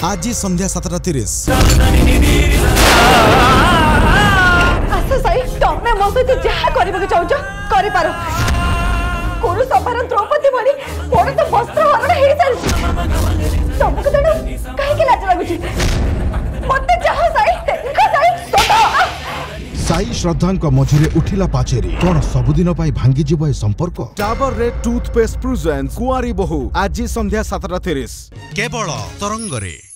ଆଜି ସନ୍ଧ୍ୟା ସାତଟା ତିରିଶ ତମେ ମୋ ସହିତ ଯାହା କରିବାକୁ ଚାହୁଁଛ କରିପାର କୁରୁ ସଭାର ଦ୍ରୌପଦୀ ଭଳି ମୋର ତ ବସ୍ତ୍ର ହରଣ ହେଇସାରିଛି ତମକୁ ତେଣୁ କାହିଁକି ଲାଜ ଲାଗୁଛି ମତେ ଯାହା ସାଇ ସାଇ ଶ୍ରଦ୍ଧାଙ୍କ ମଝିରେ ଉଠିଲା ପାଚେରୀ କ'ଣ ସବୁଦିନ ପାଇଁ ଭାଙ୍ଗିଯିବ ଏ ସମ୍ପର୍କ ଡାବରରେ ଟୁଥପେଷ୍ଟ ପ୍ରୁଜେନ୍ସ କୁଆରୀ ବୋହୁ ଆଜି ସନ୍ଧ୍ୟା ସାତଟା ତିରିଶ କେବଳ ତରଙ୍ଗରେ